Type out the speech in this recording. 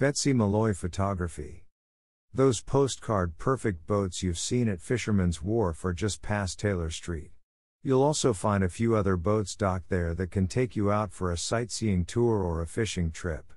Betsy Malloy Photography. Those postcard perfect boats you've seen at Fisherman's Wharf are just past Taylor Street. You'll also find a few other boats docked there that can take you out for a sightseeing tour or a fishing trip.